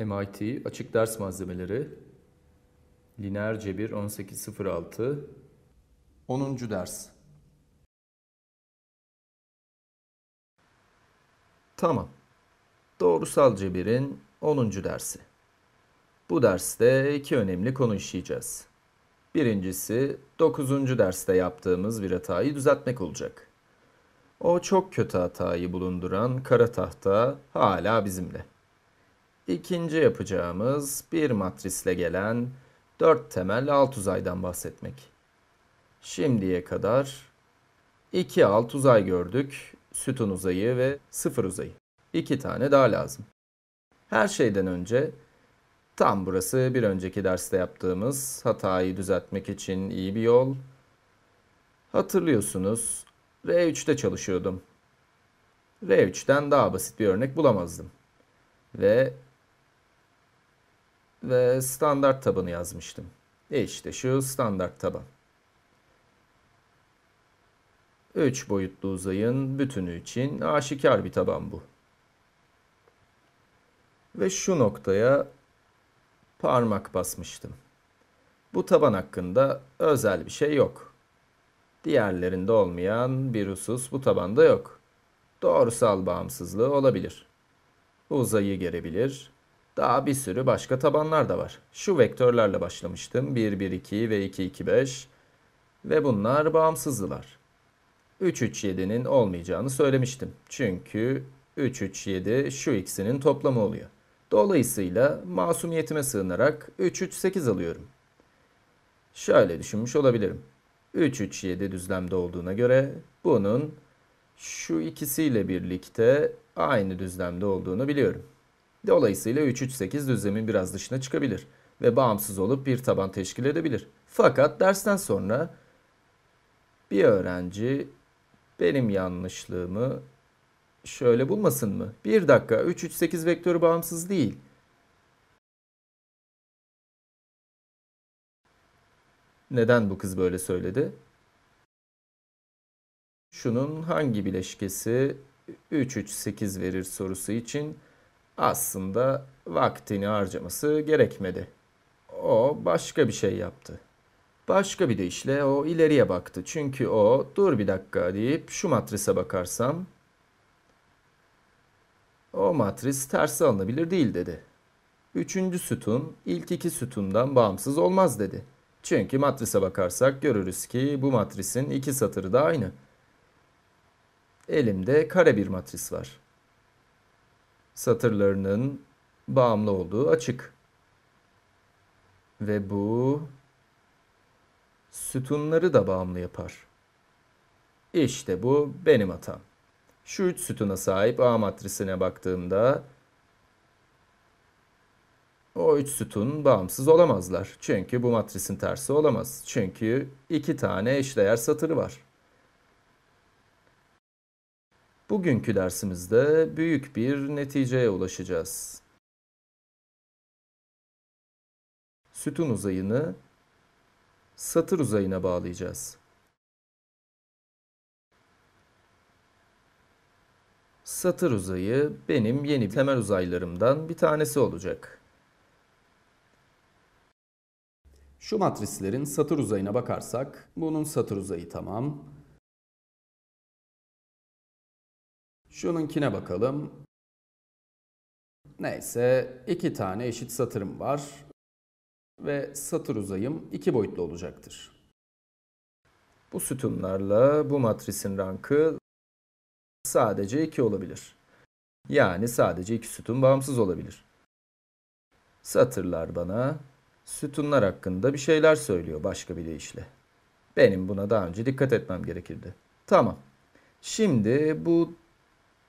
MIT Açık Ders Malzemeleri Lineer Cebir 1806 10. ders Tamam. Doğrusal cebirin 10. dersi. Bu derste iki önemli konu işleyeceğiz. Birincisi 9. derste yaptığımız bir hatayı düzeltmek olacak. O çok kötü hatayı bulunduran kara tahta hala bizimle. İkinci yapacağımız bir matrisle gelen dört temel alt uzaydan bahsetmek. Şimdiye kadar iki alt uzay gördük. Sütun uzayı ve sıfır uzayı. İki tane daha lazım. Her şeyden önce tam burası bir önceki derste yaptığımız hatayı düzeltmek için iyi bir yol. Hatırlıyorsunuz R3'te çalışıyordum. R3'ten daha basit bir örnek bulamazdım. Ve ve standart tabanı yazmıştım. E işte şu standart taban. 3 boyutlu uzayın bütünü için aşikar bir taban bu. Ve şu noktaya parmak basmıştım. Bu taban hakkında özel bir şey yok. Diğerlerinde olmayan bir husus bu tabanda yok. Doğrusal bağımsızlığı olabilir. Uzayı gerebilir, daha bir sürü başka tabanlar da var. Şu vektörlerle başlamıştım. 1, 1, 2 ve 2, 2, 5. Ve bunlar bağımsızdılar. 3, 3, 7'nin olmayacağını söylemiştim. Çünkü 3, 3, 7 şu ikisinin toplamı oluyor. Dolayısıyla masumiyetime sığınarak 3, 3, 8 alıyorum. Şöyle düşünmüş olabilirim. 3, 3, 7 düzlemde olduğuna göre bunun şu ikisiyle birlikte aynı düzlemde olduğunu biliyorum. Dolayısıyla 3-3-8 düzlemin biraz dışına çıkabilir ve bağımsız olup bir taban teşkil edebilir. Fakat dersten sonra bir öğrenci benim yanlışlığımı şöyle bulmasın mı? Bir dakika 3-3-8 vektörü bağımsız değil. Neden bu kız böyle söyledi? Şunun hangi bileşkesi 3-3-8 verir sorusu için aslında vaktini harcaması gerekmedi. O başka bir şey yaptı. Başka bir deyişle o ileriye baktı. Çünkü o dur bir dakika deyip şu matrise bakarsam o matris tersi alınabilir değil dedi. Üçüncü sütun ilk iki sütundan bağımsız olmaz dedi. Çünkü matrise bakarsak görürüz ki bu matrisin iki satırı da aynı. Elimde kare bir matris var satırlarının bağımlı olduğu açık. Ve bu sütunları da bağımlı yapar. İşte bu benim hatam. Şu üç sütuna sahip A matrisine baktığımda o üç sütun bağımsız olamazlar. Çünkü bu matrisin tersi olamaz. Çünkü iki tane eşdeğer satırı var. Bugünkü dersimizde büyük bir neticeye ulaşacağız. Sütun uzayını satır uzayına bağlayacağız. Satır uzayı benim yeni temel uzaylarımdan bir tanesi olacak. Şu matrislerin satır uzayına bakarsak bunun satır uzayı tamam. Şununkine bakalım. Neyse iki tane eşit satırım var ve satır uzayım iki boyutlu olacaktır. Bu sütunlarla bu matrisin rankı sadece 2 olabilir. Yani sadece iki sütun bağımsız olabilir. Satırlar bana sütunlar hakkında bir şeyler söylüyor başka bir deyişle. Benim buna daha önce dikkat etmem gerekirdi. Tamam. Şimdi bu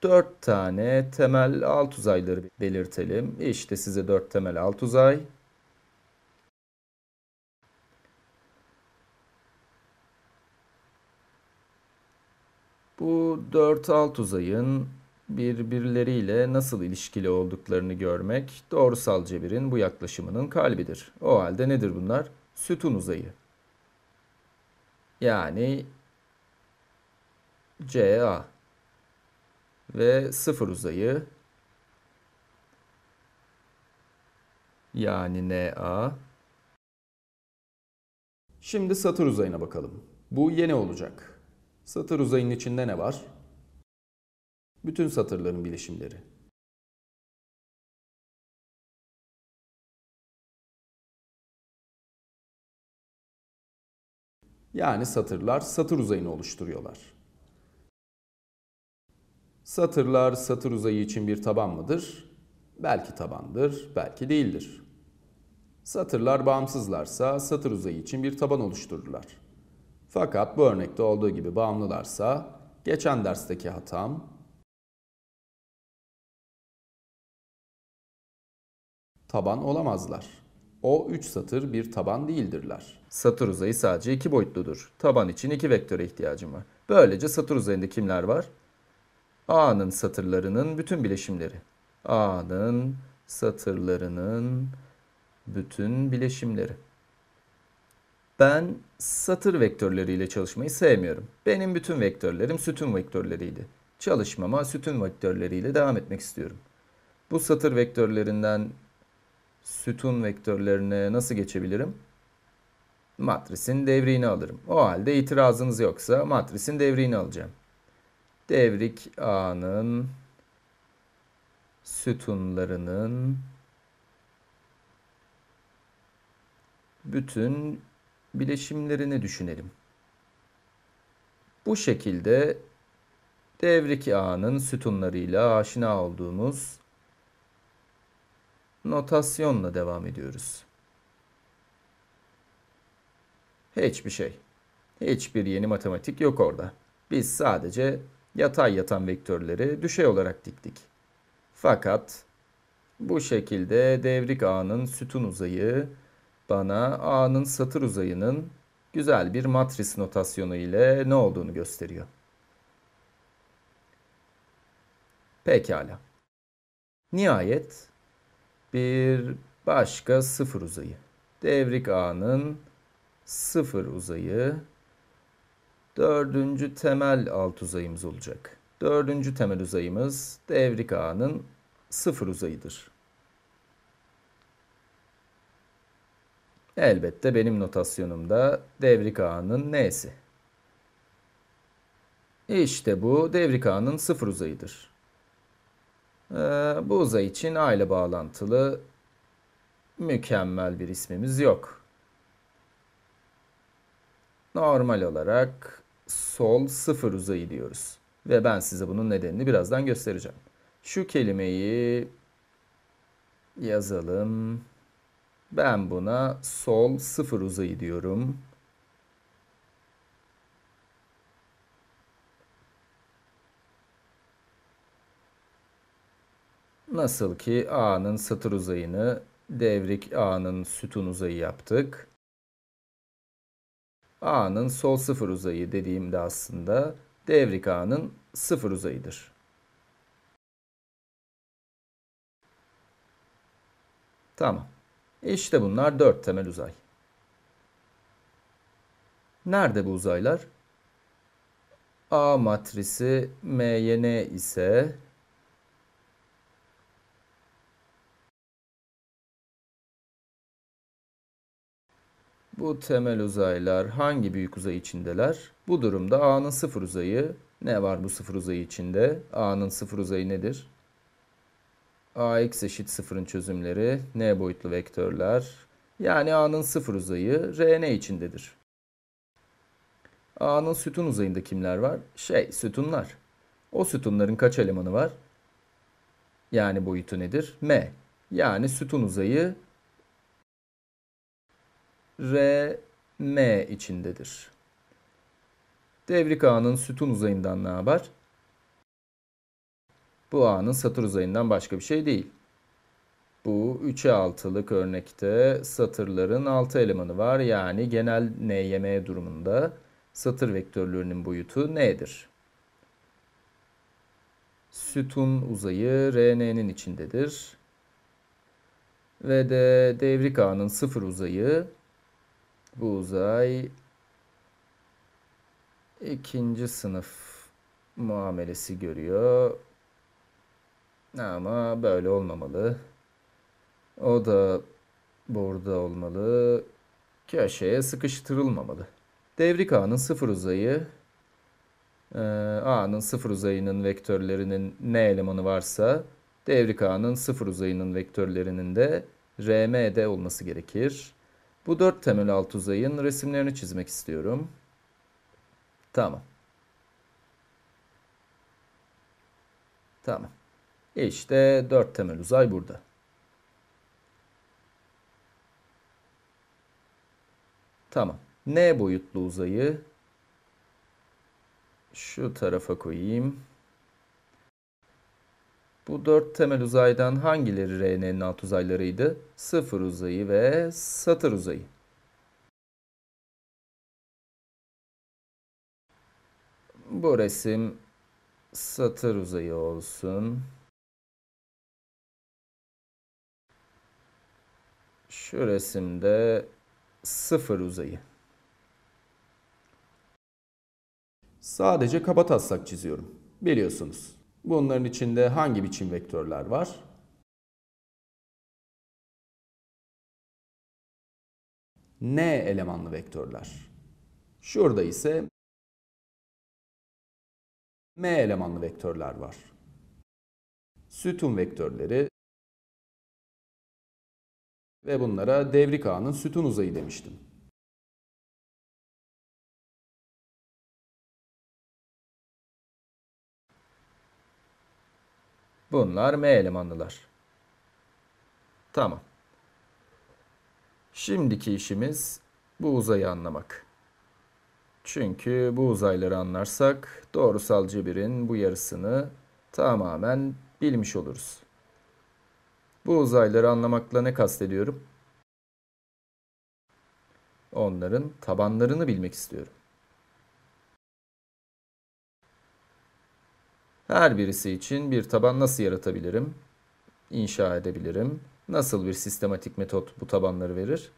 dört tane temel alt uzayları belirtelim. İşte size dört temel alt uzay. Bu dört alt uzayın birbirleriyle nasıl ilişkili olduklarını görmek doğrusal cebirin bu yaklaşımının kalbidir. O halde nedir bunlar? Sütun uzayı. Yani CA ve sıfır uzayı Yani NA. Şimdi satır uzayına bakalım. Bu yeni olacak. Satır uzayının içinde ne var? Bütün satırların bileşimleri. Yani satırlar satır uzayını oluşturuyorlar. Satırlar satır uzayı için bir taban mıdır? Belki tabandır, belki değildir. Satırlar bağımsızlarsa satır uzayı için bir taban oluştururlar. Fakat bu örnekte olduğu gibi bağımlılarsa geçen dersteki hatam taban olamazlar. O üç satır bir taban değildirler. Satır uzayı sadece iki boyutludur. Taban için iki vektöre ihtiyacım var. Böylece satır uzayında kimler var? A'nın satırlarının bütün bileşimleri. A'nın satırlarının bütün bileşimleri. Ben satır vektörleriyle çalışmayı sevmiyorum. Benim bütün vektörlerim sütun vektörleriydi. Çalışmama sütun vektörleriyle devam etmek istiyorum. Bu satır vektörlerinden sütun vektörlerine nasıl geçebilirim? Matrisin devriğini alırım. O halde itirazınız yoksa matrisin devriğini alacağım. Devrik A'nın sütunlarının bütün bileşimlerini düşünelim. Bu şekilde devrik ağının sütunlarıyla aşina olduğumuz notasyonla devam ediyoruz. Hiçbir şey. Hiçbir yeni matematik yok orada. Biz sadece yatay yatan vektörleri düşey olarak diktik. Fakat bu şekilde devrik ağının sütun uzayı bana A'nın satır uzayının güzel bir matris notasyonu ile ne olduğunu gösteriyor. Pekala. Nihayet bir başka sıfır uzayı. Devrik A'nın sıfır uzayı dördüncü temel alt uzayımız olacak. Dördüncü temel uzayımız devrik A'nın sıfır uzayıdır. Elbette benim notasyonumda devrik ağının n'si. İşte bu devrik ağının sıfır uzayıdır. Ee, bu uzay için a ile bağlantılı mükemmel bir ismimiz yok. Normal olarak sol sıfır uzayı diyoruz. Ve ben size bunun nedenini birazdan göstereceğim. Şu kelimeyi yazalım. Ben buna sol sıfır uzayı diyorum. Nasıl ki A'nın satır uzayını devrik A'nın sütun uzayı yaptık. A'nın sol sıfır uzayı dediğimde aslında devrik A'nın sıfır uzayıdır. Tamam. İşte bunlar dört temel uzay. Nerede bu uzaylar? A matrisi MYN ise bu temel uzaylar hangi büyük uzay içindeler? Bu durumda A'nın sıfır uzayı ne var bu sıfır uzayı içinde? A'nın sıfır uzayı nedir? ax eşit sıfırın çözümleri n boyutlu vektörler yani a'nın sıfır uzayı rn içindedir. A'nın sütun uzayında kimler var? Şey sütunlar. O sütunların kaç elemanı var? Yani boyutu nedir? M. Yani sütun uzayı R, M içindedir. Devrik ağının sütun uzayından ne haber? Bu ağının satır uzayından başka bir şey değil. Bu 3'e 6'lık örnekte satırların 6 elemanı var. Yani genel NYM durumunda satır vektörlerinin boyutu n'dir. Sütun uzayı RN'nin içindedir. Ve de devrik ağının sıfır uzayı bu uzay ikinci sınıf muamelesi görüyor. Ama böyle olmamalı. O da burada olmalı. Köşeye sıkıştırılmamalı. Devrik ağının sıfır uzayı e, A'nın sıfır uzayının vektörlerinin ne elemanı varsa devrik ağının sıfır uzayının vektörlerinin de RM'de olması gerekir. Bu dört temel alt uzayın resimlerini çizmek istiyorum. Tamam. Tamam. İşte dört temel uzay burada. Tamam. N boyutlu uzayı şu tarafa koyayım. Bu dört temel uzaydan hangileri R'nin alt uzaylarıydı? Sıfır uzayı ve satır uzayı. Bu resim satır uzayı olsun. Şu resimde sıfır uzayı. Sadece kaba taslak çiziyorum. Biliyorsunuz. Bunların içinde hangi biçim vektörler var? N elemanlı vektörler. Şurada ise M elemanlı vektörler var. Sütun vektörleri ve bunlara devrik ağının sütun uzayı demiştim. Bunlar M elemanlılar. Tamam. Şimdiki işimiz bu uzayı anlamak. Çünkü bu uzayları anlarsak doğrusal cebirin bu yarısını tamamen bilmiş oluruz. Bu uzayları anlamakla ne kastediyorum? Onların tabanlarını bilmek istiyorum. Her birisi için bir taban nasıl yaratabilirim? İnşa edebilirim. Nasıl bir sistematik metot bu tabanları verir?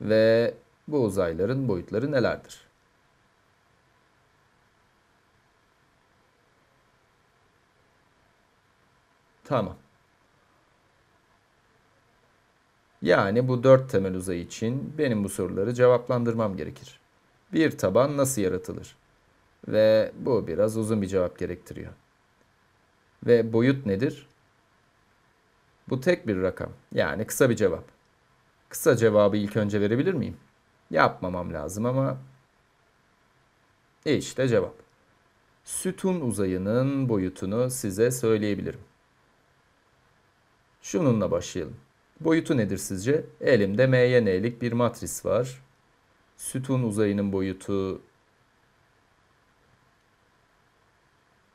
Ve bu uzayların boyutları nelerdir? Tamam. Yani bu dört temel uzay için benim bu soruları cevaplandırmam gerekir. Bir taban nasıl yaratılır? Ve bu biraz uzun bir cevap gerektiriyor. Ve boyut nedir? Bu tek bir rakam. Yani kısa bir cevap. Kısa cevabı ilk önce verebilir miyim? Yapmamam lazım ama işte cevap. Sütun uzayının boyutunu size söyleyebilirim. Şununla başlayalım. Boyutu nedir sizce? Elimde m'ye n'lik bir matris var. Sütun uzayının boyutu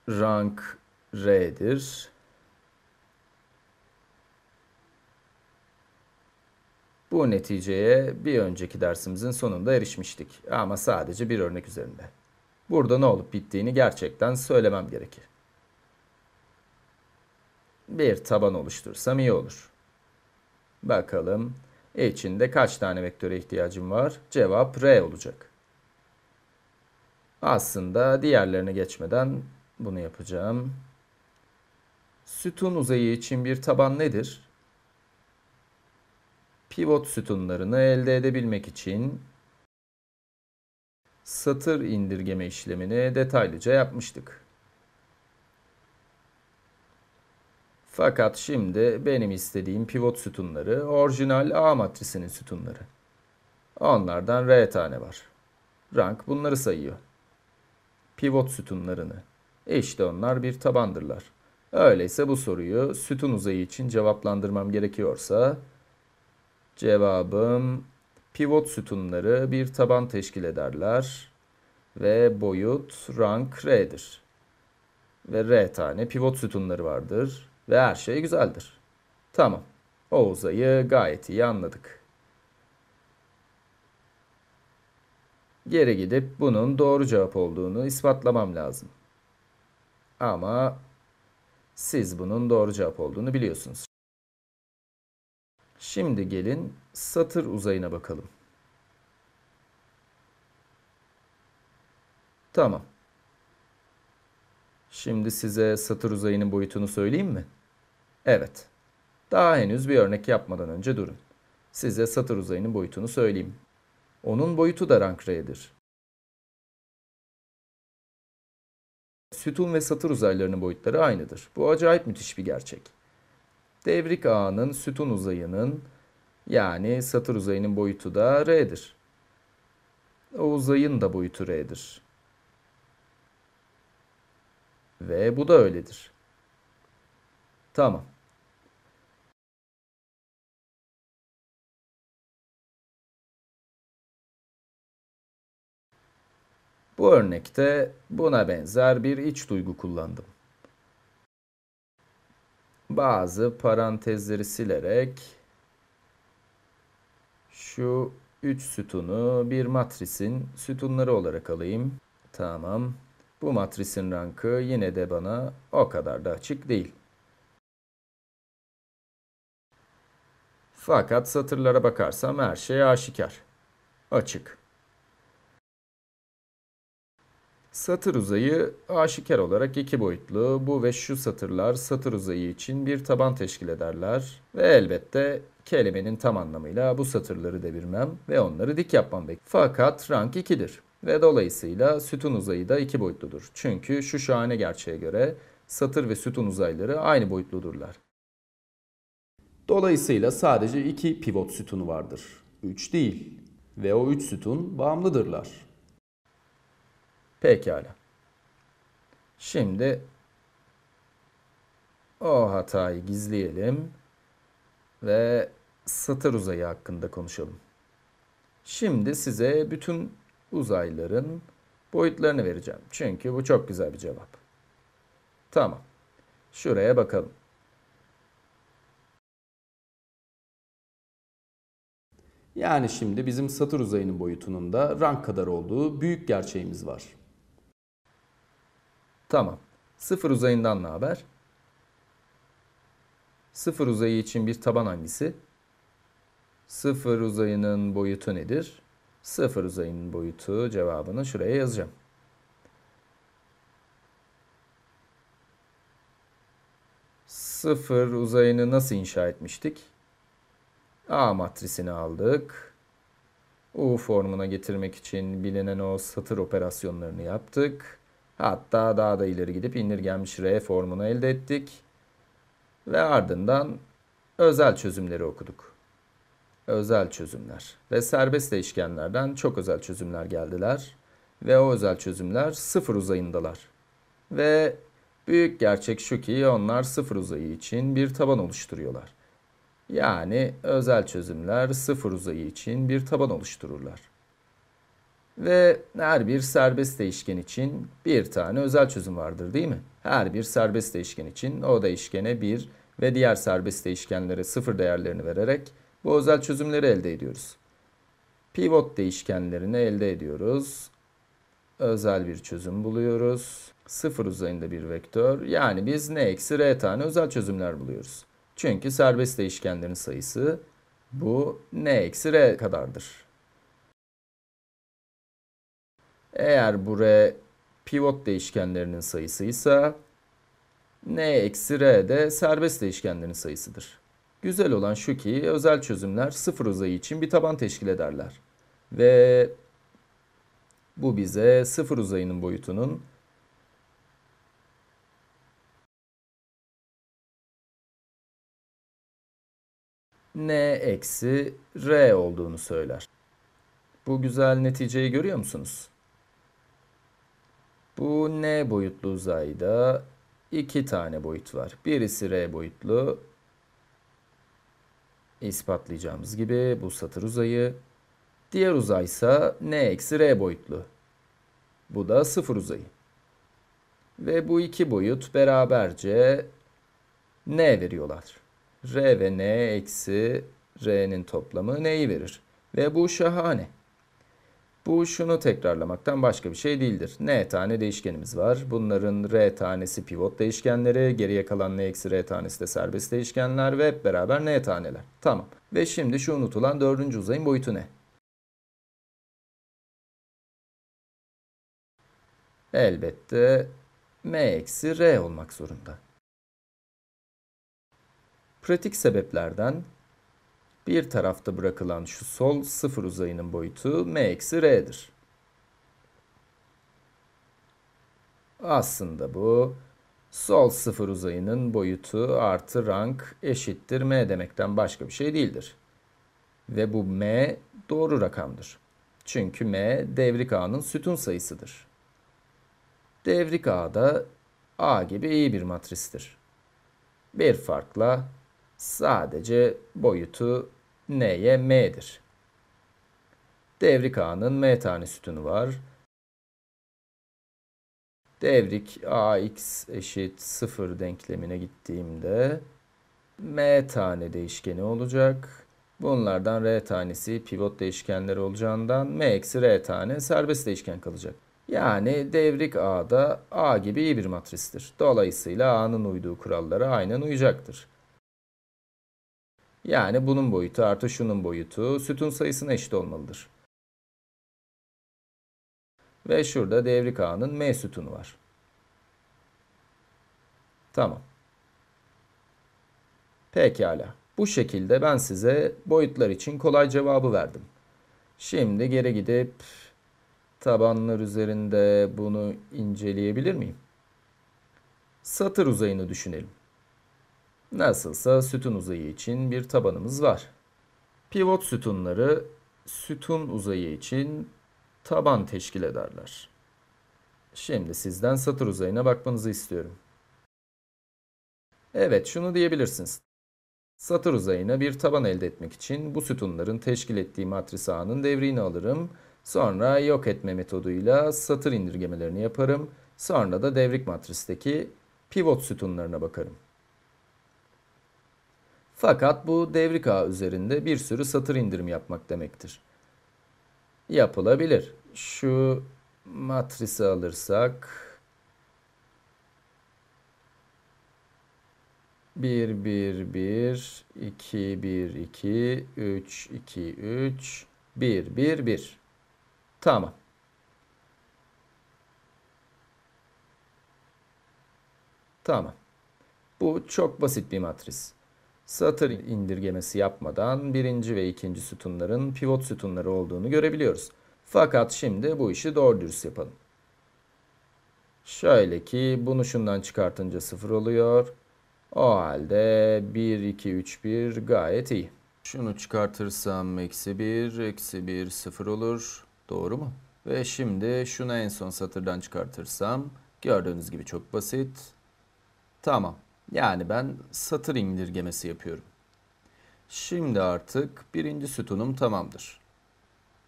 rank R'dir. Bu neticeye bir önceki dersimizin sonunda erişmiştik. Ama sadece bir örnek üzerinde. Burada ne olup bittiğini gerçekten söylemem gerekir. Bir taban oluştursam iyi olur. Bakalım içinde kaç tane vektöre ihtiyacım var? Cevap R olacak. Aslında diğerlerine geçmeden bunu yapacağım. Sütun uzayı için bir taban nedir? Pivot sütunlarını elde edebilmek için satır indirgeme işlemini detaylıca yapmıştık. Fakat şimdi benim istediğim pivot sütunları orijinal A matrisinin sütunları. Onlardan R tane var. Rank bunları sayıyor. Pivot sütunlarını. İşte onlar bir tabandırlar. Öyleyse bu soruyu sütun uzayı için cevaplandırmam gerekiyorsa cevabım pivot sütunları bir taban teşkil ederler ve boyut rank R'dir. Ve R tane pivot sütunları vardır ve her şey güzeldir. Tamam. O uzayı gayet iyi anladık. Geri gidip bunun doğru cevap olduğunu ispatlamam lazım. Ama siz bunun doğru cevap olduğunu biliyorsunuz. Şimdi gelin satır uzayına bakalım. Tamam. Şimdi size satır uzayının boyutunu söyleyeyim mi? Evet. Daha henüz bir örnek yapmadan önce durun. Size satır uzayının boyutunu söyleyeyim. Onun boyutu da rank R'dir. Sütun ve satır uzaylarının boyutları aynıdır. Bu acayip müthiş bir gerçek. Devrik ağının sütun uzayının yani satır uzayının boyutu da R'dir. O uzayın da boyutu R'dir. Ve bu da öyledir. Tamam. Bu örnekte buna benzer bir iç duygu kullandım. Bazı parantezleri silerek şu 3 sütunu bir matrisin sütunları olarak alayım. Tamam. Bu matrisin rankı yine de bana o kadar da açık değil. Fakat satırlara bakarsam her şey aşikar. Açık. Satır uzayı aşikar olarak iki boyutlu. Bu ve şu satırlar satır uzayı için bir taban teşkil ederler. Ve elbette kelimenin tam anlamıyla bu satırları devirmem ve onları dik yapmam beklenir. Fakat rank 2'dir. Ve dolayısıyla sütun uzayı da iki boyutludur. Çünkü şu şahane gerçeğe göre satır ve sütun uzayları aynı boyutludurlar. Dolayısıyla sadece iki pivot sütunu vardır. 3 değil. Ve o 3 sütun bağımlıdırlar. Pekala. Şimdi o hatayı gizleyelim ve satır uzayı hakkında konuşalım. Şimdi size bütün uzayların boyutlarını vereceğim. Çünkü bu çok güzel bir cevap. Tamam. Şuraya bakalım. Yani şimdi bizim satır uzayının boyutunun da rank kadar olduğu büyük gerçeğimiz var. Tamam. Sıfır uzayından ne haber? Sıfır uzayı için bir taban hangisi? Sıfır uzayının boyutu nedir? Sıfır uzayının boyutu cevabını şuraya yazacağım. Sıfır uzayını nasıl inşa etmiştik? A matrisini aldık. U formuna getirmek için bilinen o satır operasyonlarını yaptık. Hatta daha da ileri gidip indirgenmiş R formunu elde ettik. Ve ardından özel çözümleri okuduk. Özel çözümler ve serbest değişkenlerden çok özel çözümler geldiler. Ve o özel çözümler sıfır uzayındalar. Ve büyük gerçek şu ki onlar sıfır uzayı için bir taban oluşturuyorlar. Yani özel çözümler sıfır uzayı için bir taban oluştururlar. Ve her bir serbest değişken için bir tane özel çözüm vardır değil mi? Her bir serbest değişken için o değişkene 1 ve diğer serbest değişkenlere 0 değerlerini vererek bu özel çözümleri elde ediyoruz. Pivot değişkenlerini elde ediyoruz. Özel bir çözüm buluyoruz. 0 uzayında bir vektör. Yani biz n eksi r tane özel çözümler buluyoruz. Çünkü serbest değişkenlerin sayısı bu n eksi r kadardır. Eğer bu r pivot değişkenlerinin sayısıysa n eksi r de serbest değişkenlerin sayısıdır. Güzel olan şu ki özel çözümler sıfır uzayı için bir taban teşkil ederler. Ve bu bize sıfır uzayının boyutunun n eksi r olduğunu söyler. Bu güzel neticeyi görüyor musunuz? Bu n boyutlu uzayda iki tane boyut var. Birisi r boyutlu. ispatlayacağımız gibi bu satır uzayı. Diğer uzay ise n eksi r boyutlu. Bu da sıfır uzayı. Ve bu iki boyut beraberce n veriyorlar. r ve n eksi r'nin toplamı n'yi verir. Ve bu şahane. Bu şunu tekrarlamaktan başka bir şey değildir. N tane değişkenimiz var. Bunların R tanesi pivot değişkenleri, geriye kalan N eksi R tanesi de serbest değişkenler ve hep beraber N taneler. Tamam. Ve şimdi şu unutulan dördüncü uzayın boyutu ne? Elbette M eksi R olmak zorunda. Pratik sebeplerden Bir tarafta bırakılan şu sol sıfır uzayının boyutu m eksi r'dir. Aslında bu sol sıfır uzayının boyutu artı rank eşittir m demekten başka bir şey değildir. Ve bu m doğru rakamdır. Çünkü m devrik ağının sütun sayısıdır. Devrik ağ da A gibi iyi bir matristir. Bir farkla sadece boyutu n'ye m'dir. Devrik ağının m tane sütunu var. Devrik ax eşit 0 denklemine gittiğimde m tane değişkeni olacak. Bunlardan r tanesi pivot değişkenleri olacağından m eksi r tane serbest değişken kalacak. Yani devrik A'da A gibi iyi bir matristir. Dolayısıyla A'nın uyduğu kurallara aynen uyacaktır. Yani bunun boyutu artı şunun boyutu sütun sayısına eşit olmalıdır. Ve şurada devrik A'nın M sütunu var. Tamam. Pekala. Bu şekilde ben size boyutlar için kolay cevabı verdim. Şimdi geri gidip tabanlar üzerinde bunu inceleyebilir miyim? Satır uzayını düşünelim. Nasılsa sütun uzayı için bir tabanımız var. Pivot sütunları sütun uzayı için taban teşkil ederler. Şimdi sizden satır uzayına bakmanızı istiyorum. Evet, şunu diyebilirsiniz. Satır uzayına bir taban elde etmek için bu sütunların teşkil ettiği matris ağının devrini alırım. Sonra yok etme metoduyla satır indirgemelerini yaparım. Sonra da devrik matristeki pivot sütunlarına bakarım. Fakat bu devrik ağ üzerinde bir sürü satır indirim yapmak demektir. Yapılabilir. Şu matrisi alırsak 1 1 1 2 1 2 3 2 3 1 1 1 Tamam. Tamam. Bu çok basit bir matris. Satır indirgemesi yapmadan birinci ve ikinci sütunların pivot sütunları olduğunu görebiliyoruz. Fakat şimdi bu işi doğru dürüst yapalım. Şöyle ki bunu şundan çıkartınca 0 oluyor. O halde 1, 2, 3, 1 gayet iyi. Şunu çıkartırsam eksi 1, eksi 1, 0 olur. Doğru mu? Ve şimdi şunu en son satırdan çıkartırsam gördüğünüz gibi çok basit. Tamam. Yani ben satır indirgemesi yapıyorum. Şimdi artık birinci sütunum tamamdır.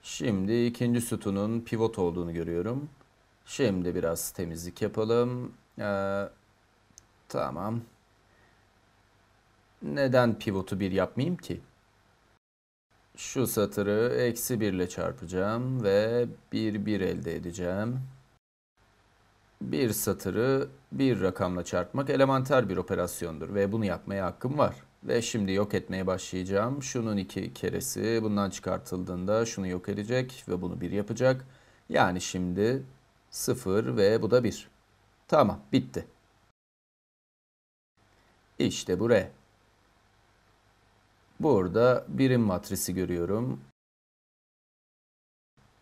Şimdi ikinci sütunun pivot olduğunu görüyorum. Şimdi biraz temizlik yapalım. Ee, tamam. Neden pivotu bir yapmayayım ki? Şu satırı eksi 1 ile çarpacağım ve 1 1 elde edeceğim. Bir satırı bir rakamla çarpmak elementer bir operasyondur ve bunu yapmaya hakkım var. Ve şimdi yok etmeye başlayacağım. Şunun iki keresi bundan çıkartıldığında şunu yok edecek ve bunu bir yapacak. Yani şimdi 0 ve bu da 1. Tamam bitti. İşte bu R. Burada birim matrisi görüyorum.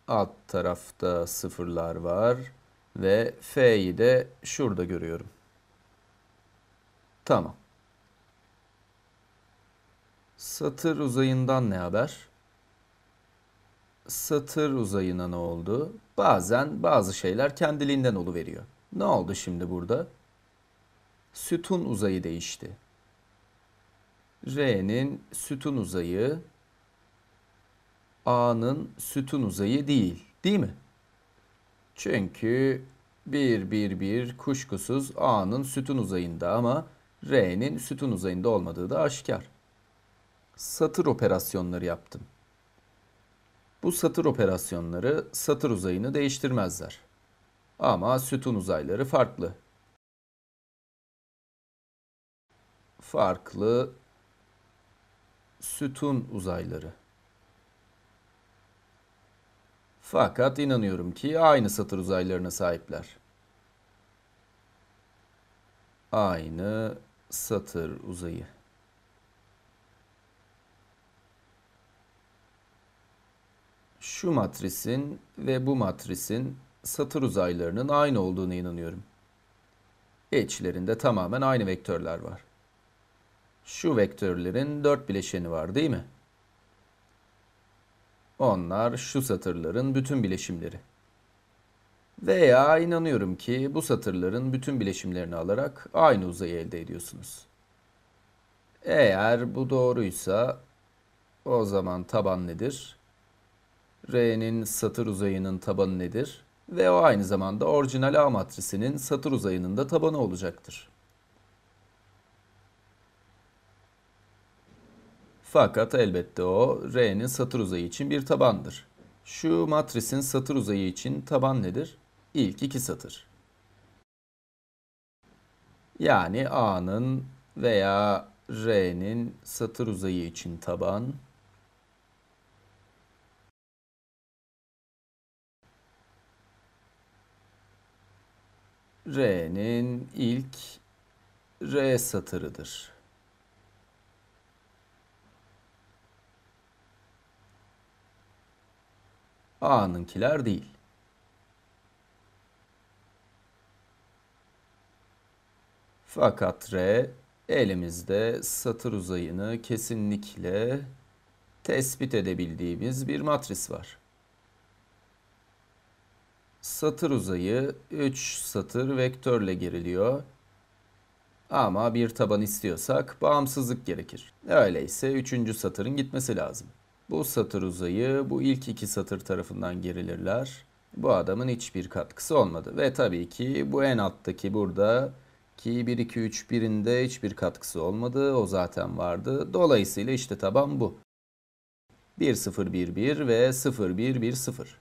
Alt tarafta sıfırlar var ve F'yi de şurada görüyorum. Tamam. Satır uzayından ne haber? Satır uzayına ne oldu? Bazen bazı şeyler kendiliğinden oluveriyor. Ne oldu şimdi burada? Sütun uzayı değişti. R'nin sütun uzayı A'nın sütun uzayı değil. Değil mi? Çünkü 1 1 1 kuşkusuz A'nın sütun uzayında ama R'nin sütun uzayında olmadığı da aşikar. Satır operasyonları yaptım. Bu satır operasyonları satır uzayını değiştirmezler. Ama sütun uzayları farklı. Farklı sütun uzayları. Fakat inanıyorum ki aynı satır uzaylarına sahipler. Aynı satır uzayı. Şu matrisin ve bu matrisin satır uzaylarının aynı olduğuna inanıyorum. İçlerinde tamamen aynı vektörler var. Şu vektörlerin dört bileşeni var değil mi? Onlar şu satırların bütün bileşimleri. Veya inanıyorum ki bu satırların bütün bileşimlerini alarak aynı uzayı elde ediyorsunuz. Eğer bu doğruysa o zaman taban nedir? R'nin satır uzayının tabanı nedir? Ve o aynı zamanda orijinal A matrisinin satır uzayının da tabanı olacaktır. Fakat elbette o R'nin satır uzayı için bir tabandır. Şu matrisin satır uzayı için taban nedir? İlk iki satır. Yani A'nın veya R'nin satır uzayı için taban R'nin ilk R satırıdır. A'nınkiler değil. Fakat R elimizde satır uzayını kesinlikle tespit edebildiğimiz bir matris var. Satır uzayı 3 satır vektörle geriliyor. Ama bir taban istiyorsak bağımsızlık gerekir. Öyleyse 3. satırın gitmesi lazım. Bu satır uzayı bu ilk iki satır tarafından gerilirler. Bu adamın hiçbir katkısı olmadı. Ve tabii ki bu en alttaki burada ki 1, 2, 3 birinde hiçbir katkısı olmadı. O zaten vardı. Dolayısıyla işte taban bu. 1, 0, 1, 1 ve 0, 1, 1, 0.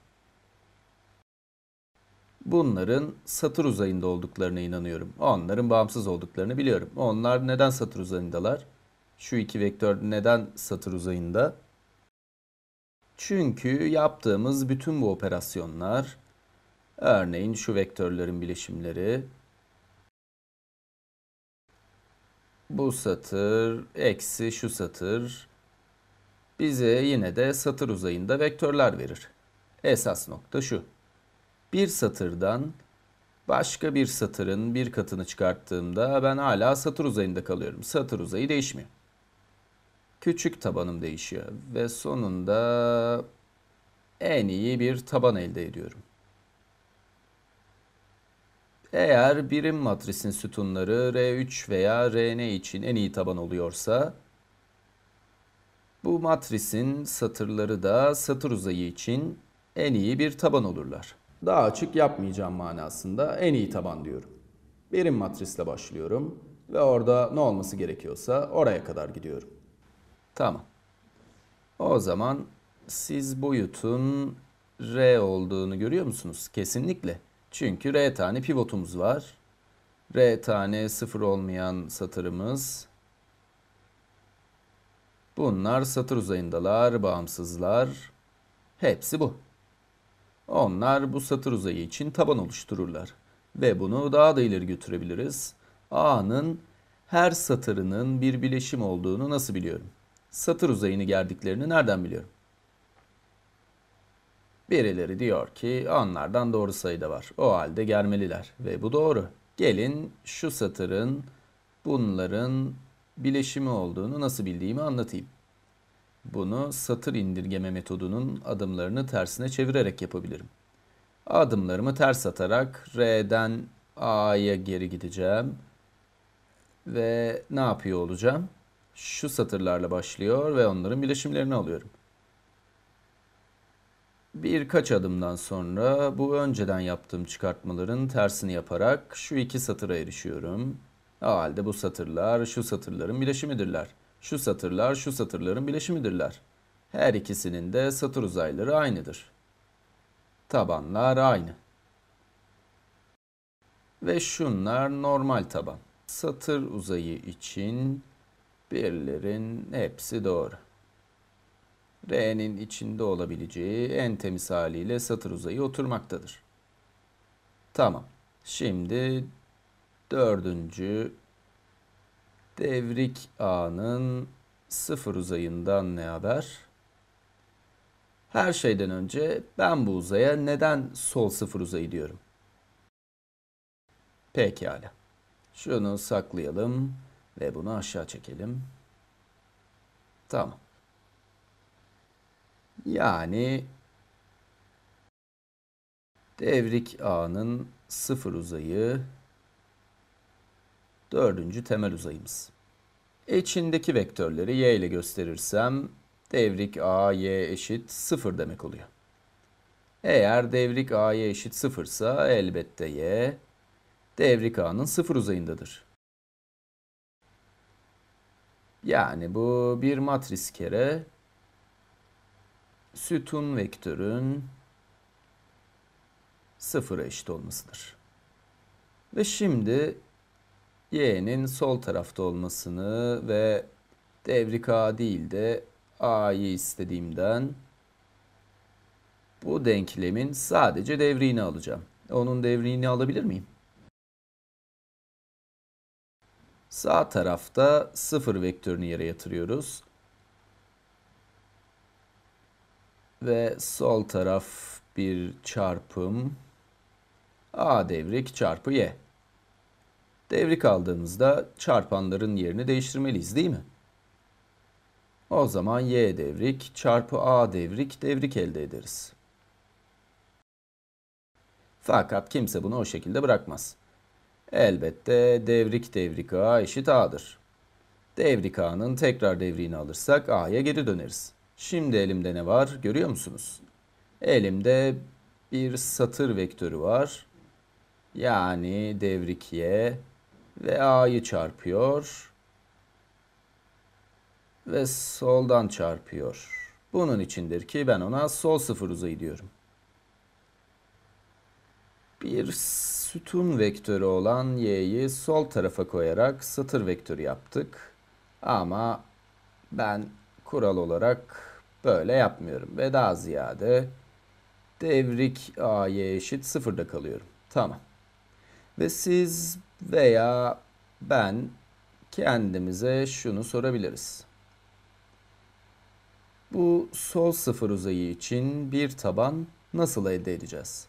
Bunların satır uzayında olduklarına inanıyorum. Onların bağımsız olduklarını biliyorum. Onlar neden satır uzayındalar? Şu iki vektör neden satır uzayında? Çünkü yaptığımız bütün bu operasyonlar, örneğin şu vektörlerin bileşimleri, bu satır eksi şu satır bize yine de satır uzayında vektörler verir. Esas nokta şu. Bir satırdan başka bir satırın bir katını çıkarttığımda ben hala satır uzayında kalıyorum. Satır uzayı değişmiyor. Küçük tabanım değişiyor ve sonunda en iyi bir taban elde ediyorum. Eğer birim matrisin sütunları R3 veya Rn için en iyi taban oluyorsa bu matrisin satırları da satır uzayı için en iyi bir taban olurlar. Daha açık yapmayacağım manasında en iyi taban diyorum. Birim matrisle başlıyorum ve orada ne olması gerekiyorsa oraya kadar gidiyorum. Tamam. O zaman siz boyutun R olduğunu görüyor musunuz? Kesinlikle. Çünkü R tane pivotumuz var. R tane sıfır olmayan satırımız. Bunlar satır uzayındalar, bağımsızlar. Hepsi bu. Onlar bu satır uzayı için taban oluştururlar. Ve bunu daha da ileri götürebiliriz. A'nın her satırının bir bileşim olduğunu nasıl biliyorum? Satır uzayını gerdiklerini nereden biliyorum? Birileri diyor ki onlardan doğru sayıda var. O halde germeliler. Ve bu doğru. Gelin şu satırın bunların bileşimi olduğunu nasıl bildiğimi anlatayım. Bunu satır indirgeme metodunun adımlarını tersine çevirerek yapabilirim. Adımlarımı ters atarak R'den A'ya geri gideceğim. Ve ne yapıyor olacağım? Şu satırlarla başlıyor ve onların bileşimlerini alıyorum. Birkaç adımdan sonra bu önceden yaptığım çıkartmaların tersini yaparak şu iki satıra erişiyorum. O halde bu satırlar şu satırların bileşimidirler. Şu satırlar şu satırların bileşimidirler. Her ikisinin de satır uzayları aynıdır. Tabanlar aynı. Ve şunlar normal taban. Satır uzayı için birlerin hepsi doğru. R'nin içinde olabileceği en temiz haliyle satır uzayı oturmaktadır. Tamam. Şimdi dördüncü devrik A'nın sıfır uzayından ne haber? Her şeyden önce ben bu uzaya neden sol sıfır uzayı diyorum? Pekala. Şunu saklayalım ve bunu aşağı çekelim. Tamam. Yani devrik ağının sıfır uzayı dördüncü temel uzayımız. İçindeki vektörleri y ile gösterirsem devrik a y eşit 0 demek oluyor. Eğer devrik a y eşit 0 ise elbette y devrik a'nın 0 uzayındadır. Yani bu bir matris kere sütun vektörün sıfıra eşit olmasıdır. Ve şimdi y'nin sol tarafta olmasını ve devrik a değil de a'yı istediğimden bu denklemin sadece devriğini alacağım. Onun devriğini alabilir miyim? Sağ tarafta sıfır vektörünü yere yatırıyoruz. Ve sol taraf bir çarpım a devrik çarpı y. Devrik aldığımızda çarpanların yerini değiştirmeliyiz değil mi? O zaman y devrik çarpı a devrik devrik elde ederiz. Fakat kimse bunu o şekilde bırakmaz. Elbette devrik devrik a eşit a'dır. Devrik a'nın tekrar devriğini alırsak a'ya geri döneriz. Şimdi elimde ne var görüyor musunuz? Elimde bir satır vektörü var. Yani devrik y ve a'yı çarpıyor ve soldan çarpıyor. Bunun içindir ki ben ona sol sıfır uzayı diyorum. Bir sütun vektörü olan y'yi sol tarafa koyarak satır vektörü yaptık. Ama ben kural olarak böyle yapmıyorum ve daha ziyade devrik a'ya eşit sıfırda kalıyorum. Tamam. Ve siz veya ben kendimize şunu sorabiliriz. Bu sol sıfır uzayı için bir taban nasıl elde edeceğiz?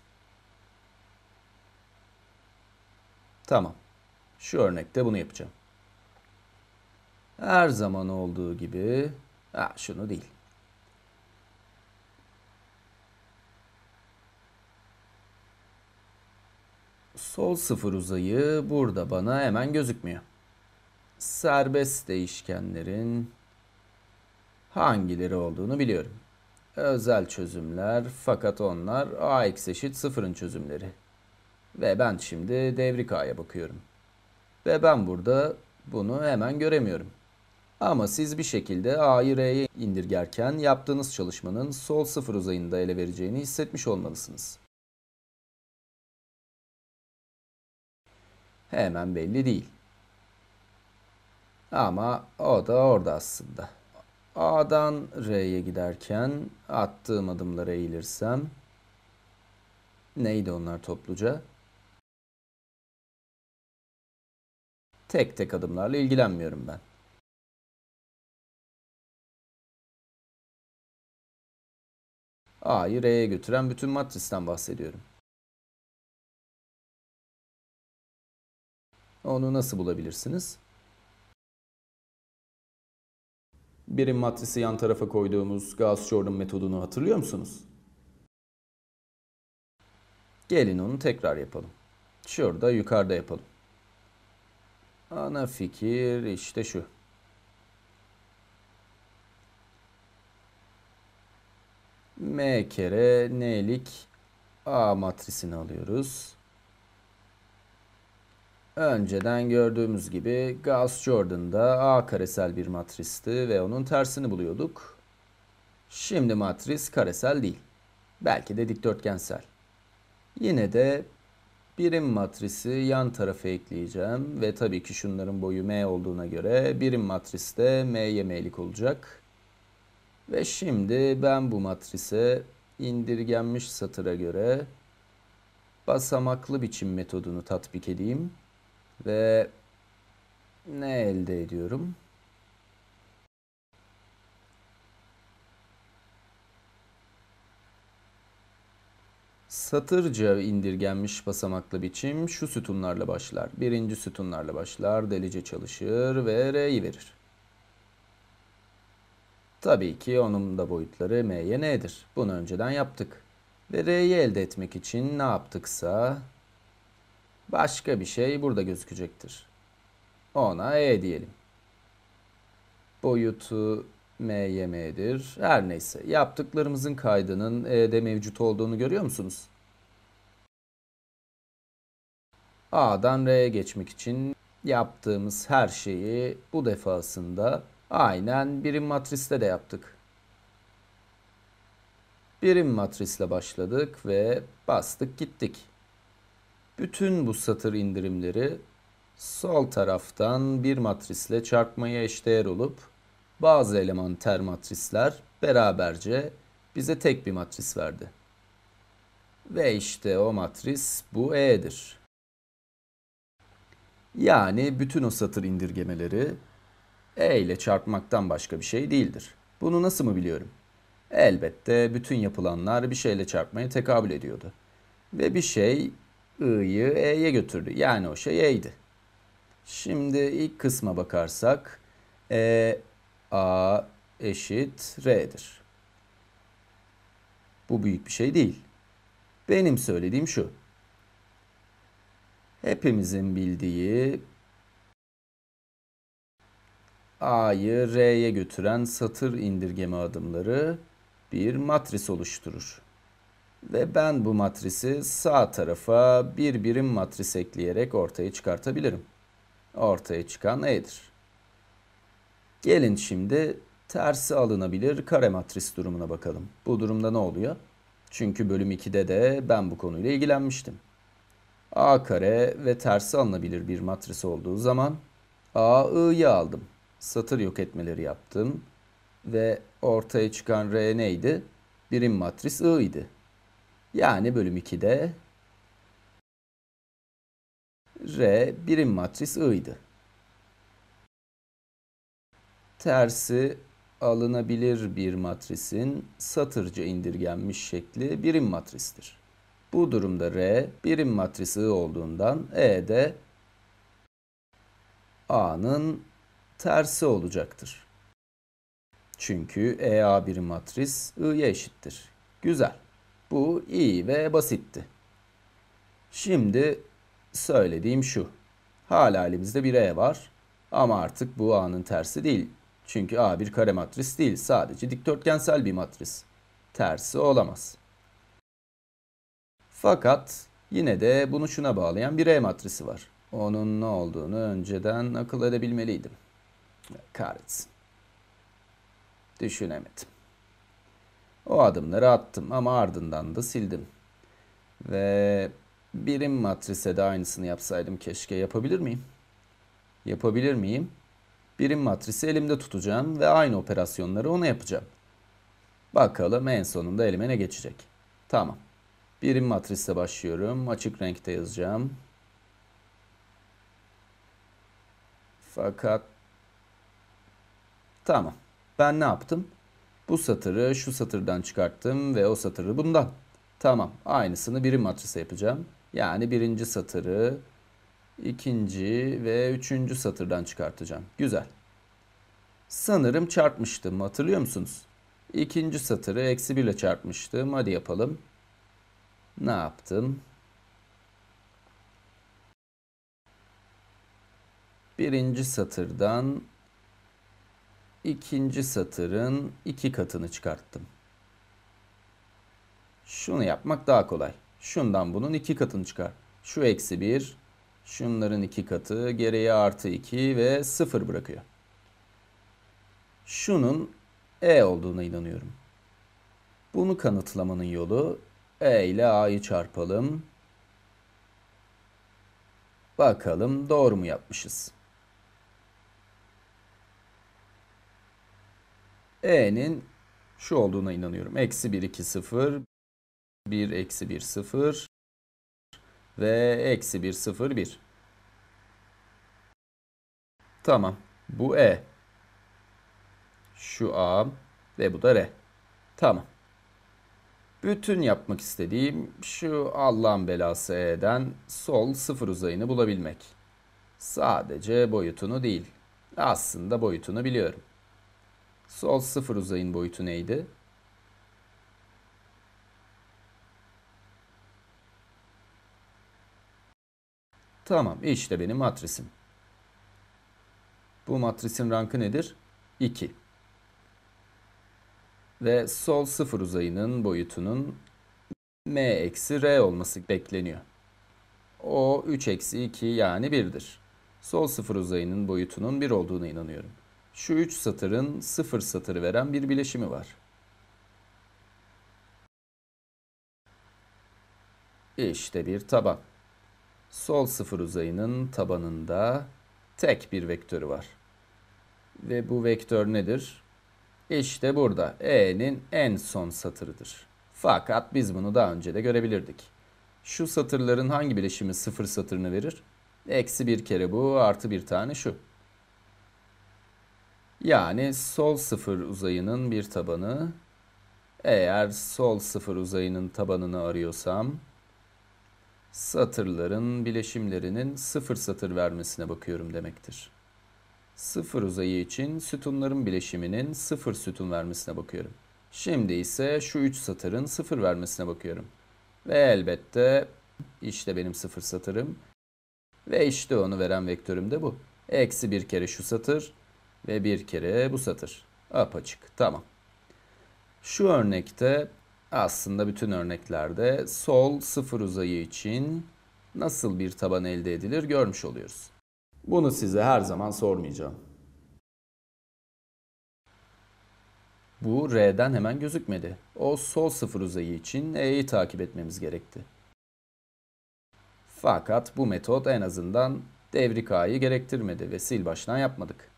Tamam. Şu örnekte bunu yapacağım. Her zaman olduğu gibi, ha, şunu değil. Sol sıfır uzayı burada bana hemen gözükmüyor. Serbest değişkenlerin hangileri olduğunu biliyorum. Özel çözümler fakat onlar a eşit sıfırın çözümleri. Ve ben şimdi devrik a'ya bakıyorum. Ve ben burada bunu hemen göremiyorum. Ama siz bir şekilde a'yı r'ye indirgerken yaptığınız çalışmanın sol sıfır uzayında ele vereceğini hissetmiş olmalısınız. Hemen belli değil. Ama o da orada aslında. A'dan R'ye giderken attığım adımlara eğilirsem neydi onlar topluca? Tek tek adımlarla ilgilenmiyorum ben. A'yı R'ye götüren bütün matristen bahsediyorum. Onu nasıl bulabilirsiniz? Birim matrisi yan tarafa koyduğumuz Gauss-Jordan metodunu hatırlıyor musunuz? Gelin onu tekrar yapalım. Şurada yukarıda yapalım. Ana fikir işte şu. M kere N'lik A matrisini alıyoruz. Önceden gördüğümüz gibi Gauss Jordan'da A karesel bir matristi ve onun tersini buluyorduk. Şimdi matris karesel değil. Belki de dikdörtgensel. Yine de birim matrisi yan tarafa ekleyeceğim ve tabii ki şunların boyu m olduğuna göre birim matris de m'ye m'lik olacak. Ve şimdi ben bu matrise indirgenmiş satıra göre basamaklı biçim metodunu tatbik edeyim. Ve ne elde ediyorum? Satırca indirgenmiş basamaklı biçim şu sütunlarla başlar. Birinci sütunlarla başlar, delice çalışır ve R'yi verir. Tabii ki onun da boyutları M'ye N'dir. Bunu önceden yaptık. Ve R'yi elde etmek için ne yaptıksa başka bir şey burada gözükecektir. Ona E diyelim. Boyutu M'ye M'dir. Her neyse. Yaptıklarımızın kaydının E'de mevcut olduğunu görüyor musunuz? A'dan R'ye geçmek için yaptığımız her şeyi bu defasında aynen birim matriste de yaptık. Birim matrisle başladık ve bastık gittik. Bütün bu satır indirimleri sol taraftan bir matrisle çarpmaya eşdeğer olup bazı elementer matrisler beraberce bize tek bir matris verdi. Ve işte o matris bu E'dir. Yani bütün o satır indirgemeleri E ile çarpmaktan başka bir şey değildir. Bunu nasıl mı biliyorum? Elbette bütün yapılanlar bir şeyle çarpmaya tekabül ediyordu. Ve bir şey I'yı E'ye götürdü. Yani o şey E'ydi. Şimdi ilk kısma bakarsak E, A eşit R'dir. Bu büyük bir şey değil. Benim söylediğim şu. Hepimizin bildiği A'yı R'ye götüren satır indirgeme adımları bir matris oluşturur. Ve ben bu matrisi sağ tarafa bir birim matris ekleyerek ortaya çıkartabilirim. Ortaya çıkan E'dir. Gelin şimdi tersi alınabilir kare matris durumuna bakalım. Bu durumda ne oluyor? Çünkü bölüm 2'de de ben bu konuyla ilgilenmiştim. A kare ve tersi alınabilir bir matris olduğu zaman A, I'yi aldım. Satır yok etmeleri yaptım. Ve ortaya çıkan R neydi? Birim matris I idi. Yani bölüm 2'de R birim matris I idi. Tersi alınabilir bir matrisin satırca indirgenmiş şekli birim matristir. Bu durumda R birim matrisi olduğundan E de A'nın tersi olacaktır. Çünkü EA birim matris I'ye eşittir. Güzel. Bu iyi ve basitti. Şimdi söylediğim şu. Hala elimizde bir E var ama artık bu A'nın tersi değil. Çünkü A bir kare matris değil, sadece dikdörtgensel bir matris. Tersi olamaz. Fakat yine de bunu şuna bağlayan bir E matrisi var. Onun ne olduğunu önceden akıl edebilmeliydim. Kahretsin. Düşünemedim. O adımları attım ama ardından da sildim. Ve birim matrise de aynısını yapsaydım keşke yapabilir miyim? Yapabilir miyim? Birim matrisi elimde tutacağım ve aynı operasyonları ona yapacağım. Bakalım en sonunda elime ne geçecek. Tamam. Birim matrisle başlıyorum. Açık renkte yazacağım. Fakat tamam. Ben ne yaptım? Bu satırı şu satırdan çıkarttım ve o satırı bundan. Tamam. Aynısını birim matrise yapacağım. Yani birinci satırı ikinci ve üçüncü satırdan çıkartacağım. Güzel. Sanırım çarpmıştım. Hatırlıyor musunuz? İkinci satırı eksi 1 ile çarpmıştım. Hadi yapalım. Ne yaptım? Birinci satırdan ikinci satırın iki katını çıkarttım. Şunu yapmak daha kolay. Şundan bunun iki katını çıkar. Şu eksi 1, şunların iki katı, geriye artı 2 ve 0 bırakıyor. Şunun E olduğuna inanıyorum. Bunu kanıtlamanın yolu E ile A'yı çarpalım. Bakalım doğru mu yapmışız? E'nin şu olduğuna inanıyorum. Eksi 1, 2, 0, 1, eksi 1, 0 ve eksi 1, 0, 1. Tamam. Bu E. Şu A ve bu da R. Tamam. Bütün yapmak istediğim şu Allah'ın belası E'den sol sıfır uzayını bulabilmek. Sadece boyutunu değil. Aslında boyutunu biliyorum. Sol sıfır uzayın boyutu neydi? Tamam, işte benim matrisim. Bu matrisin rankı nedir? 2. Ve sol sıfır uzayının boyutunun m eksi r olması bekleniyor. O 3 eksi 2 yani 1'dir. Sol sıfır uzayının boyutunun 1 olduğuna inanıyorum. Şu 3 satırın sıfır satırı veren bir bileşimi var. İşte bir taban. Sol sıfır uzayının tabanında tek bir vektörü var. Ve bu vektör nedir? İşte burada E'nin en son satırıdır. Fakat biz bunu daha önce de görebilirdik. Şu satırların hangi bileşimi sıfır satırını verir? Eksi bir kere bu artı bir tane şu. Yani sol sıfır uzayının bir tabanı. Eğer sol sıfır uzayının tabanını arıyorsam satırların bileşimlerinin sıfır satır vermesine bakıyorum demektir. Sıfır uzayı için sütunların bileşiminin sıfır sütun vermesine bakıyorum. Şimdi ise şu üç satırın sıfır vermesine bakıyorum. Ve elbette işte benim sıfır satırım. Ve işte onu veren vektörüm de bu. Eksi bir kere şu satır ve bir kere bu satır. Apaçık. Tamam. Şu örnekte aslında bütün örneklerde sol sıfır uzayı için nasıl bir taban elde edilir görmüş oluyoruz. Bunu size her zaman sormayacağım. Bu R'den hemen gözükmedi. O sol sıfır uzayı için E'yi takip etmemiz gerekti. Fakat bu metot en azından devrik A'yı gerektirmedi ve sil baştan yapmadık.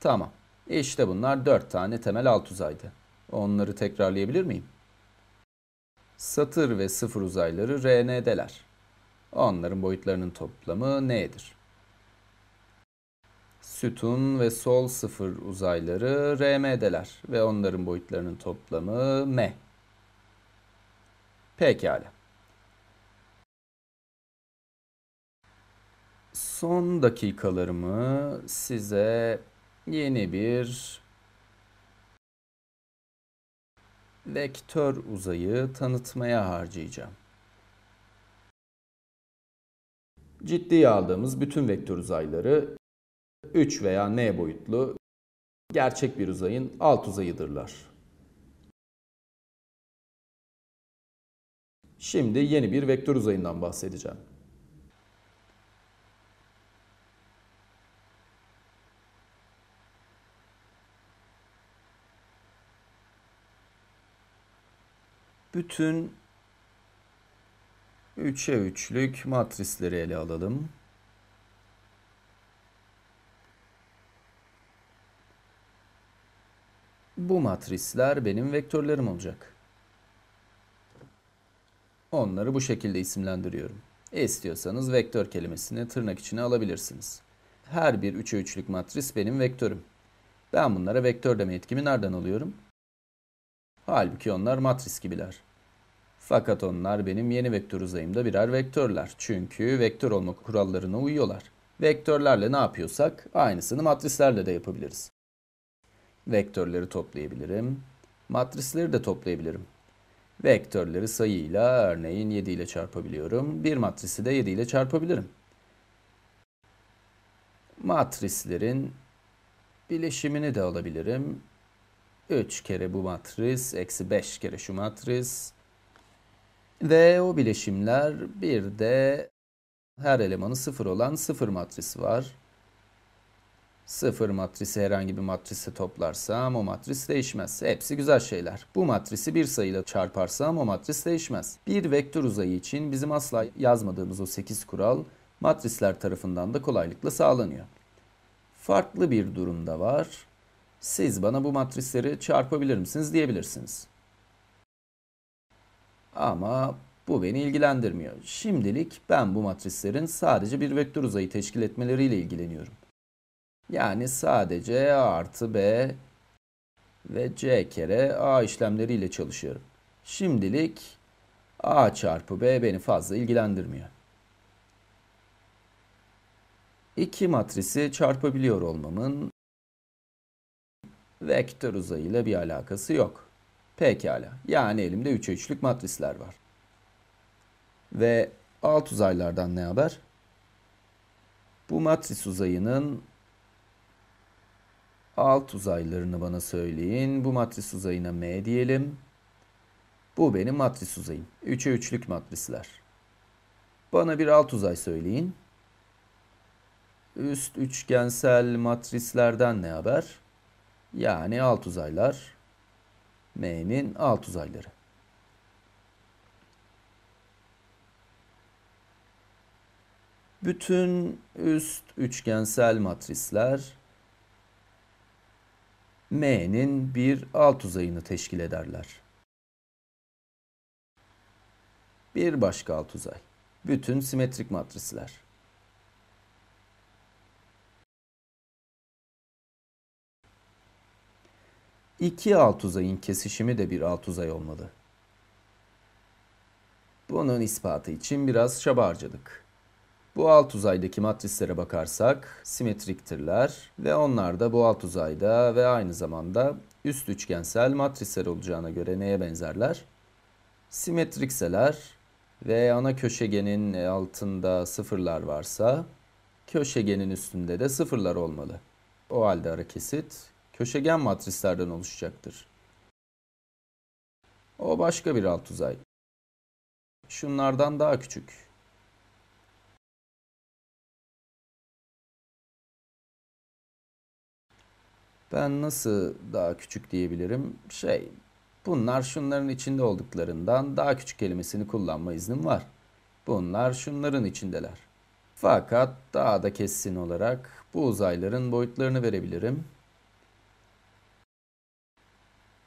Tamam. İşte bunlar dört tane temel alt uzaydı. Onları tekrarlayabilir miyim? Satır ve sıfır uzayları RN'deler. Onların boyutlarının toplamı N'dir. Sütun ve sol sıfır uzayları RM'deler ve onların boyutlarının toplamı M. Pekala. Son dakikalarımı size yeni bir vektör uzayı tanıtmaya harcayacağım. Ciddiye aldığımız bütün vektör uzayları 3 veya n boyutlu gerçek bir uzayın alt uzayıdırlar. Şimdi yeni bir vektör uzayından bahsedeceğim. Bütün 3'e 3'lük matrisleri ele alalım. Bu matrisler benim vektörlerim olacak. Onları bu şekilde isimlendiriyorum. İstiyorsanız vektör kelimesini tırnak içine alabilirsiniz. Her bir 3'e 3'lük matris benim vektörüm. Ben bunlara vektör deme yetkimi nereden alıyorum? Halbuki onlar matris gibiler. Fakat onlar benim yeni vektör uzayımda birer vektörler. Çünkü vektör olma kurallarına uyuyorlar. Vektörlerle ne yapıyorsak aynısını matrislerle de yapabiliriz. Vektörleri toplayabilirim. Matrisleri de toplayabilirim. Vektörleri sayıyla örneğin 7 ile çarpabiliyorum. Bir matrisi de 7 ile çarpabilirim. Matrislerin bileşimini de alabilirim. 3 kere bu matris, eksi 5 kere şu matris. Ve o bileşimler bir de her elemanı sıfır olan sıfır matrisi var. Sıfır matrisi herhangi bir matrise toplarsam o matris değişmez. Hepsi güzel şeyler. Bu matrisi bir sayıyla çarparsam o matris değişmez. Bir vektör uzayı için bizim asla yazmadığımız o 8 kural matrisler tarafından da kolaylıkla sağlanıyor. Farklı bir durumda var. Siz bana bu matrisleri çarpabilir misiniz diyebilirsiniz. Ama bu beni ilgilendirmiyor. Şimdilik ben bu matrislerin sadece bir vektör uzayı teşkil etmeleriyle ilgileniyorum. Yani sadece A artı B ve C kere A işlemleriyle çalışıyorum. Şimdilik A çarpı B beni fazla ilgilendirmiyor. İki matrisi çarpabiliyor olmamın vektör uzayıyla bir alakası yok. Pekala. Yani elimde 3'e 3'lük matrisler var. Ve alt uzaylardan ne haber? Bu matris uzayının alt uzaylarını bana söyleyin. Bu matris uzayına M diyelim. Bu benim matris uzayım. 3'e 3'lük matrisler. Bana bir alt uzay söyleyin. Üst üçgensel matrislerden ne haber? Yani alt uzaylar. M'nin alt uzayları. Bütün üst üçgensel matrisler M'nin bir alt uzayını teşkil ederler. Bir başka alt uzay. Bütün simetrik matrisler. İki alt uzayın kesişimi de bir alt uzay olmalı. Bunun ispatı için biraz çaba harcadık. Bu alt uzaydaki matrislere bakarsak simetriktirler ve onlar da bu alt uzayda ve aynı zamanda üst üçgensel matrisler olacağına göre neye benzerler? Simetrikseler ve ana köşegenin altında sıfırlar varsa köşegenin üstünde de sıfırlar olmalı. O halde ara kesit köşegen matrislerden oluşacaktır. O başka bir alt uzay. Şunlardan daha küçük. Ben nasıl daha küçük diyebilirim? Şey, bunlar şunların içinde olduklarından daha küçük kelimesini kullanma iznim var. Bunlar şunların içindeler. Fakat daha da kesin olarak bu uzayların boyutlarını verebilirim.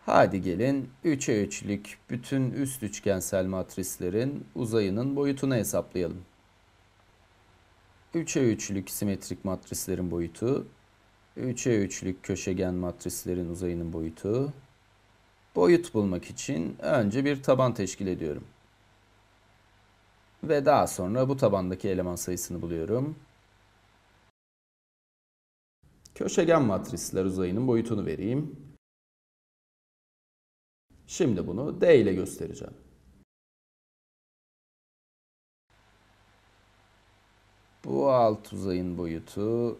Hadi gelin 3'e 3'lük bütün üst üçgensel matrislerin uzayının boyutunu hesaplayalım. 3'e 3'lük simetrik matrislerin boyutu, 3'e 3'lük köşegen matrislerin uzayının boyutu. Boyut bulmak için önce bir taban teşkil ediyorum. Ve daha sonra bu tabandaki eleman sayısını buluyorum. Köşegen matrisler uzayının boyutunu vereyim. Şimdi bunu D ile göstereceğim. Bu alt uzayın boyutu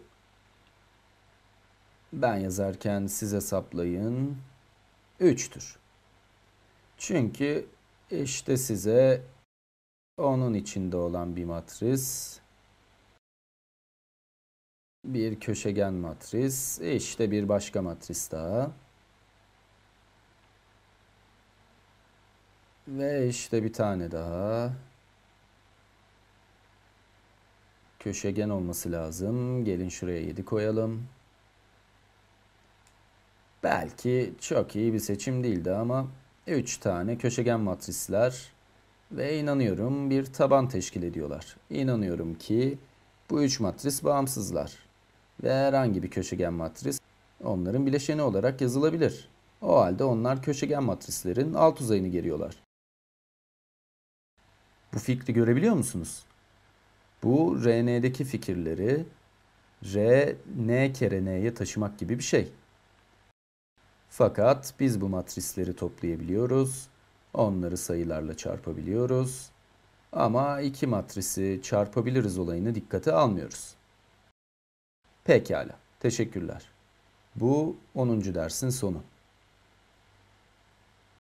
ben yazarken siz hesaplayın 3'tür. Çünkü işte size onun içinde olan bir matris bir köşegen matris işte bir başka matris daha Ve işte bir tane daha. Köşegen olması lazım. Gelin şuraya 7 koyalım. Belki çok iyi bir seçim değildi ama 3 tane köşegen matrisler ve inanıyorum bir taban teşkil ediyorlar. İnanıyorum ki bu 3 matris bağımsızlar ve herhangi bir köşegen matris onların bileşeni olarak yazılabilir. O halde onlar köşegen matrislerin alt uzayını geriyorlar. Bu fikri görebiliyor musunuz? Bu RN'deki fikirleri R, N kere N'ye taşımak gibi bir şey. Fakat biz bu matrisleri toplayabiliyoruz. Onları sayılarla çarpabiliyoruz. Ama iki matrisi çarpabiliriz olayını dikkate almıyoruz. Pekala. Teşekkürler. Bu 10. dersin sonu.